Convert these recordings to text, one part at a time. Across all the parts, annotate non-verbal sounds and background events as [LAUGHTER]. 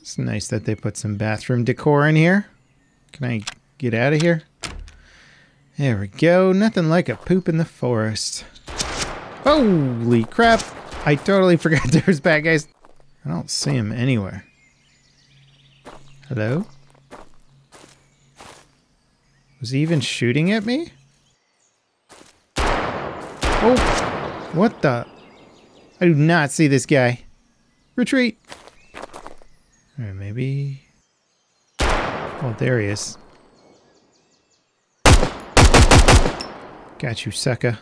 It's nice that they put some bathroom decor in here. Can I get out of here? There we go. Nothing like a poop in the forest. Holy crap. I totally [LAUGHS] forgot there was bad guys. I don't see him anywhere. Hello? Was he even shooting at me? Oh, what the? I do not see this guy. Retreat. Or maybe. Oh, there he is. Got you, sucker.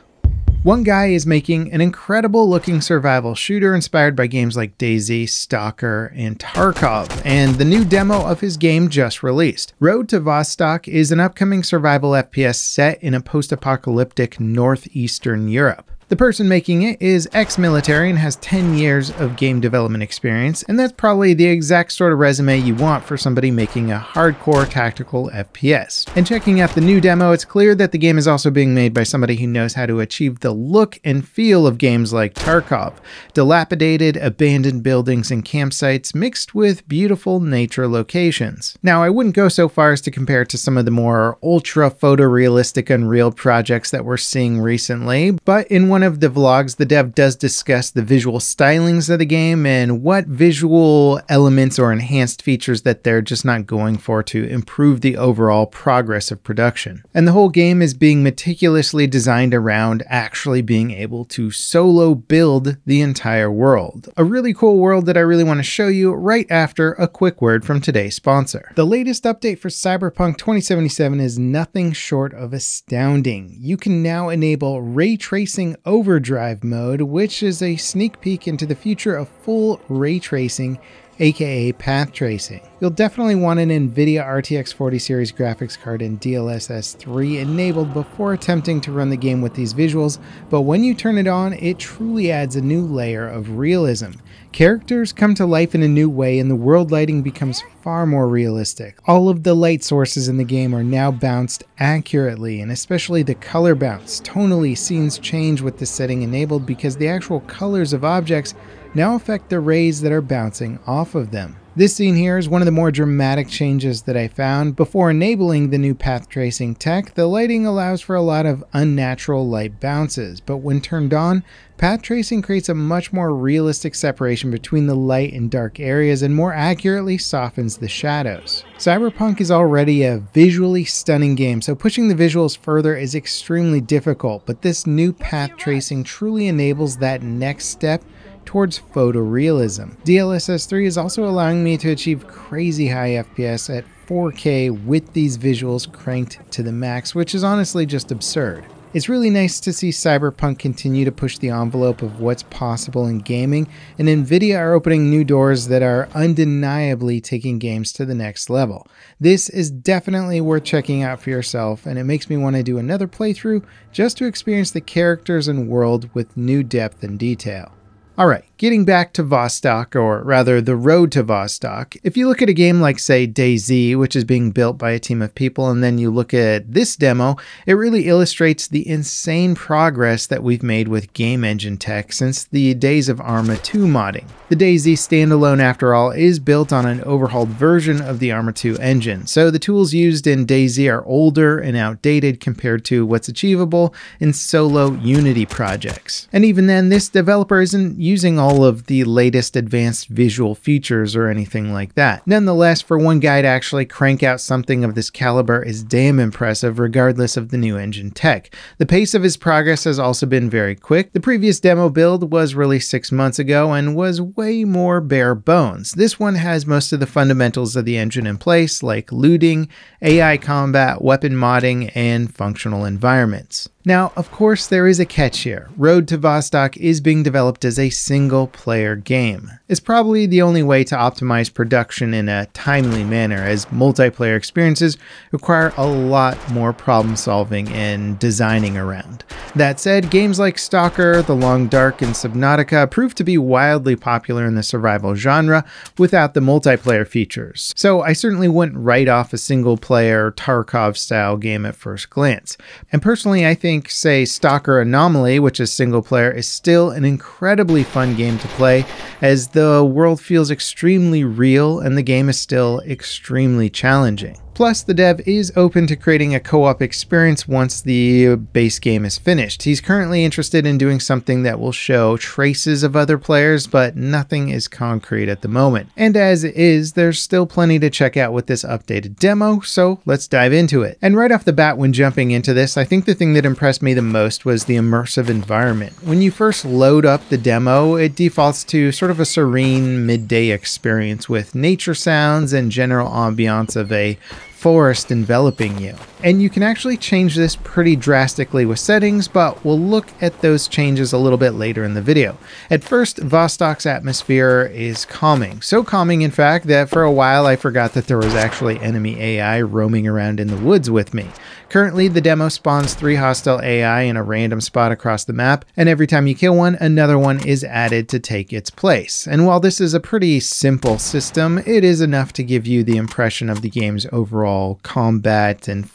One guy is making an incredible looking survival shooter inspired by games like DayZ, Stalker, and Tarkov, and the new demo of his game just released. Road to Vostok is an upcoming survival FPS set in a post apocalyptic northeastern Europe. The person making it is ex military and has 10 years of game development experience, and that's probably the exact sort of resume you want for somebody making a hardcore tactical FPS. And checking out the new demo, it's clear that the game is also being made by somebody who knows how to achieve the look and feel of games like Tarkov dilapidated, abandoned buildings and campsites mixed with beautiful nature locations. Now, I wouldn't go so far as to compare it to some of the more ultra photorealistic Unreal projects that we're seeing recently, but in one one of the vlogs, the dev does discuss the visual stylings of the game and what visual elements or enhanced features that they're just not going for to improve the overall progress of production. And the whole game is being meticulously designed around actually being able to solo build the entire world. A really cool world that I really want to show you right after a quick word from today's sponsor. The latest update for Cyberpunk 2077 is nothing short of astounding. You can now enable ray tracing Overdrive mode, which is a sneak peek into the future of full ray tracing aka path tracing. You'll definitely want an NVIDIA RTX 40 series graphics card and DLSS 3 enabled before attempting to run the game with these visuals, but when you turn it on, it truly adds a new layer of realism. Characters come to life in a new way and the world lighting becomes far more realistic. All of the light sources in the game are now bounced accurately and especially the color bounce. Tonally, scenes change with the setting enabled because the actual colors of objects now affect the rays that are bouncing off of them. This scene here is one of the more dramatic changes that I found. Before enabling the new path tracing tech, the lighting allows for a lot of unnatural light bounces, but when turned on, path tracing creates a much more realistic separation between the light and dark areas and more accurately softens the shadows. Cyberpunk is already a visually stunning game, so pushing the visuals further is extremely difficult, but this new path tracing truly enables that next step towards photorealism. DLSS 3 is also allowing me to achieve crazy high FPS at 4K with these visuals cranked to the max, which is honestly just absurd. It's really nice to see Cyberpunk continue to push the envelope of what's possible in gaming, and Nvidia are opening new doors that are undeniably taking games to the next level. This is definitely worth checking out for yourself, and it makes me want to do another playthrough just to experience the characters and world with new depth and detail. Alright, getting back to Vostok, or rather the road to Vostok, if you look at a game like, say, DayZ, which is being built by a team of people, and then you look at this demo, it really illustrates the insane progress that we've made with game engine tech since the days of Arma 2 modding. The DayZ standalone, after all, is built on an overhauled version of the Arma 2 engine, so the tools used in DayZ are older and outdated compared to what's achievable in solo Unity projects. And even then, this developer isn't using all of the latest advanced visual features or anything like that. Nonetheless, for one guy to actually crank out something of this caliber is damn impressive regardless of the new engine tech. The pace of his progress has also been very quick. The previous demo build was released six months ago and was way more bare bones. This one has most of the fundamentals of the engine in place, like looting, AI combat, weapon modding, and functional environments. Now, of course, there is a catch here. Road to Vostok is being developed as a single player game. It's probably the only way to optimize production in a timely manner, as multiplayer experiences require a lot more problem solving and designing around. That said, games like Stalker, The Long Dark, and Subnautica proved to be wildly popular in the survival genre without the multiplayer features, so I certainly wouldn't write off a single player Tarkov style game at first glance. And personally, I think say, Stalker Anomaly, which is single player, is still an incredibly fun game to play as the world feels extremely real and the game is still extremely challenging. Plus, the dev is open to creating a co op experience once the base game is finished. He's currently interested in doing something that will show traces of other players, but nothing is concrete at the moment. And as it is, there's still plenty to check out with this updated demo, so let's dive into it. And right off the bat, when jumping into this, I think the thing that impressed me the most was the immersive environment. When you first load up the demo, it defaults to sort of a serene midday experience with nature sounds and general ambiance of a forest enveloping you. And you can actually change this pretty drastically with settings, but we'll look at those changes a little bit later in the video. At first, Vostok's atmosphere is calming. So calming, in fact, that for a while I forgot that there was actually enemy AI roaming around in the woods with me. Currently, the demo spawns three hostile AI in a random spot across the map, and every time you kill one, another one is added to take its place. And while this is a pretty simple system, it is enough to give you the impression of the game's overall combat and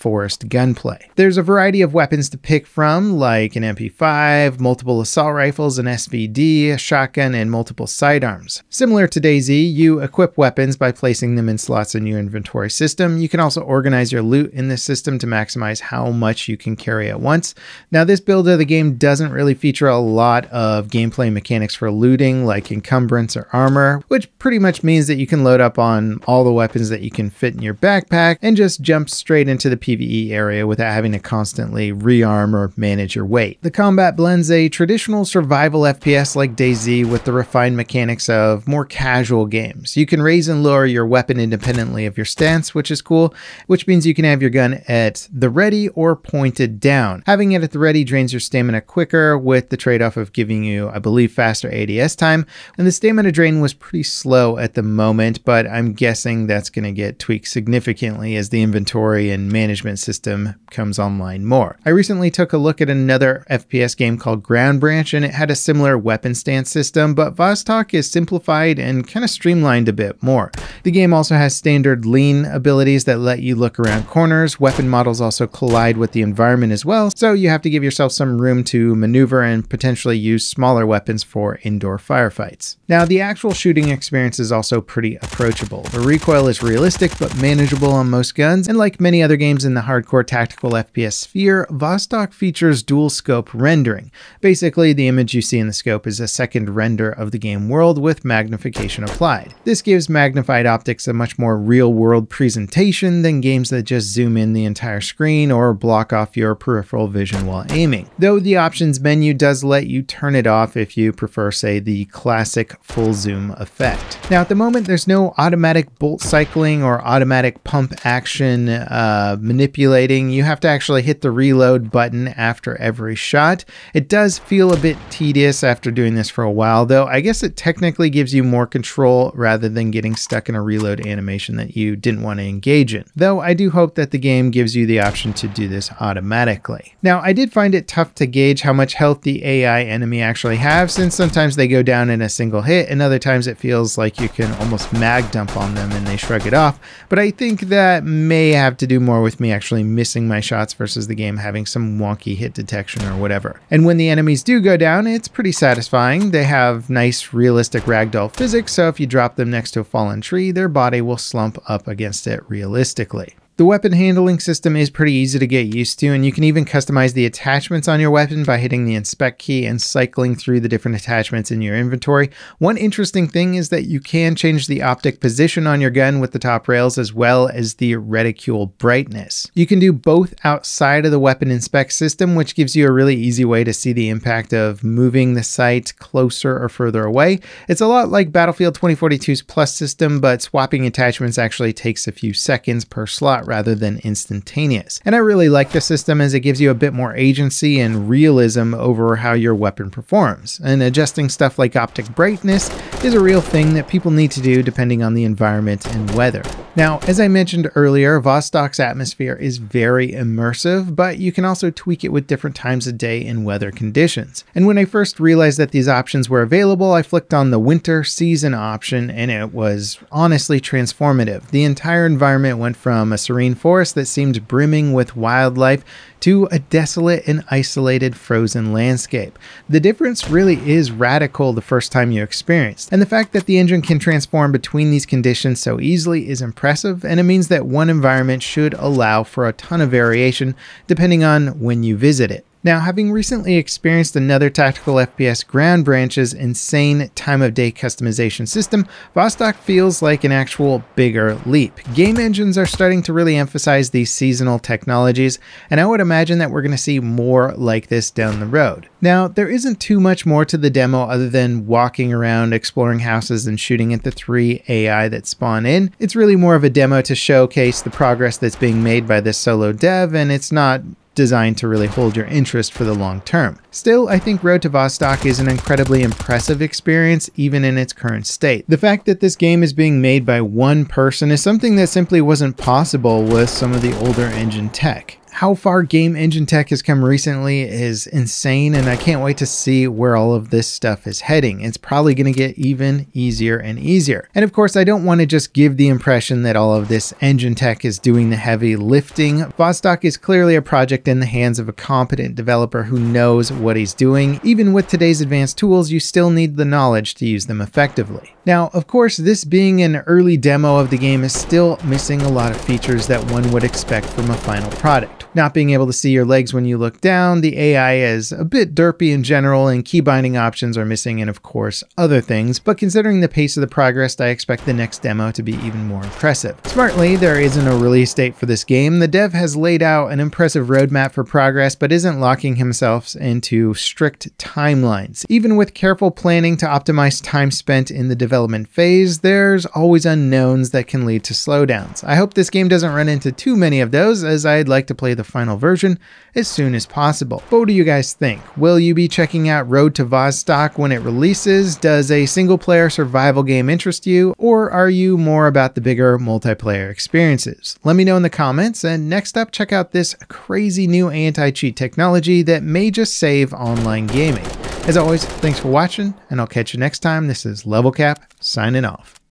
gunplay. There's a variety of weapons to pick from, like an MP5, multiple assault rifles, an SVD, a shotgun, and multiple sidearms. Similar to DayZ, you equip weapons by placing them in slots in your inventory system. You can also organize your loot in this system to maximize how much you can carry at once. Now, this build of the game doesn't really feature a lot of gameplay mechanics for looting, like encumbrance or armor, which pretty much means that you can load up on all the weapons that you can fit in your backpack and just jump straight into the PvE area without having to constantly rearm or manage your weight. The combat blends a traditional survival FPS like DayZ with the refined mechanics of more casual games. You can raise and lower your weapon independently of your stance, which is cool, which means you can have your gun at the ready or pointed down. Having it at the ready drains your stamina quicker with the trade-off of giving you, I believe, faster ADS time. And the stamina drain was pretty slow at the moment, but I'm guessing that's going to get tweaked significantly as the inventory and management system comes online more. I recently took a look at another FPS game called Ground Branch and it had a similar weapon stance system, but Vostok is simplified and kind of streamlined a bit more. The game also has standard lean abilities that let you look around corners. Weapon models also also collide with the environment as well, so you have to give yourself some room to maneuver and potentially use smaller weapons for indoor firefights. Now, the actual shooting experience is also pretty approachable. The recoil is realistic but manageable on most guns, and like many other games in the hardcore tactical FPS sphere, Vostok features dual scope rendering. Basically, the image you see in the scope is a second render of the game world with magnification applied. This gives magnified optics a much more real world presentation than games that just zoom in the entire screen or block off your peripheral vision while aiming. Though the options menu does let you turn it off if you prefer, say, the classic full zoom effect. Now, at the moment, there's no automatic bolt cycling or automatic pump action uh, manipulating. You have to actually hit the reload button after every shot. It does feel a bit tedious after doing this for a while, though I guess it technically gives you more control rather than getting stuck in a reload animation that you didn't want to engage in. Though I do hope that the game gives you the option to do this automatically. Now, I did find it tough to gauge how much health the AI enemy actually have, since sometimes they go down in a single hit, and other times it feels like you can almost mag dump on them and they shrug it off. But I think that may have to do more with me actually missing my shots versus the game having some wonky hit detection or whatever. And when the enemies do go down, it's pretty satisfying. They have nice realistic ragdoll physics, so if you drop them next to a fallen tree, their body will slump up against it realistically. The weapon handling system is pretty easy to get used to, and you can even customize the attachments on your weapon by hitting the inspect key and cycling through the different attachments in your inventory. One interesting thing is that you can change the optic position on your gun with the top rails as well as the reticule brightness. You can do both outside of the weapon inspect system, which gives you a really easy way to see the impact of moving the sight closer or further away. It's a lot like Battlefield 2042's Plus system, but swapping attachments actually takes a few seconds per slot rather than instantaneous. And I really like the system as it gives you a bit more agency and realism over how your weapon performs. And adjusting stuff like optic brightness is a real thing that people need to do depending on the environment and weather. Now, as I mentioned earlier, Vostok's atmosphere is very immersive, but you can also tweak it with different times of day and weather conditions. And when I first realized that these options were available, I flicked on the winter season option and it was honestly transformative. The entire environment went from a serene forest that seemed brimming with wildlife to a desolate and isolated frozen landscape. The difference really is radical the first time you experience, and the fact that the engine can transform between these conditions so easily is impressive, and it means that one environment should allow for a ton of variation depending on when you visit it. Now, having recently experienced another tactical FPS Ground Branch's insane time of day customization system, Vostok feels like an actual bigger leap. Game engines are starting to really emphasize these seasonal technologies, and I would imagine that we're going to see more like this down the road. Now, there isn't too much more to the demo other than walking around, exploring houses, and shooting at the three AI that spawn in. It's really more of a demo to showcase the progress that's being made by this solo dev, and it's not designed to really hold your interest for the long term. Still, I think Road to Vostok is an incredibly impressive experience even in its current state. The fact that this game is being made by one person is something that simply wasn't possible with some of the older engine tech how far game engine tech has come recently is insane, and I can't wait to see where all of this stuff is heading. It's probably going to get even easier and easier. And of course, I don't want to just give the impression that all of this engine tech is doing the heavy lifting. Vostok is clearly a project in the hands of a competent developer who knows what he's doing. Even with today's advanced tools, you still need the knowledge to use them effectively. Now, of course, this being an early demo of the game is still missing a lot of features that one would expect from a final product not being able to see your legs when you look down, the AI is a bit derpy in general, and key binding options are missing, and of course, other things. But considering the pace of the progress, I expect the next demo to be even more impressive. Smartly, there isn't a release date for this game. The dev has laid out an impressive roadmap for progress, but isn't locking himself into strict timelines. Even with careful planning to optimize time spent in the development phase, there's always unknowns that can lead to slowdowns. I hope this game doesn't run into too many of those, as I'd like to play the the final version as soon as possible. What do you guys think? Will you be checking out Road to Vostok when it releases? Does a single player survival game interest you? Or are you more about the bigger multiplayer experiences? Let me know in the comments. And next up, check out this crazy new anti cheat technology that may just save online gaming. As always, thanks for watching, and I'll catch you next time. This is Level Cap signing off.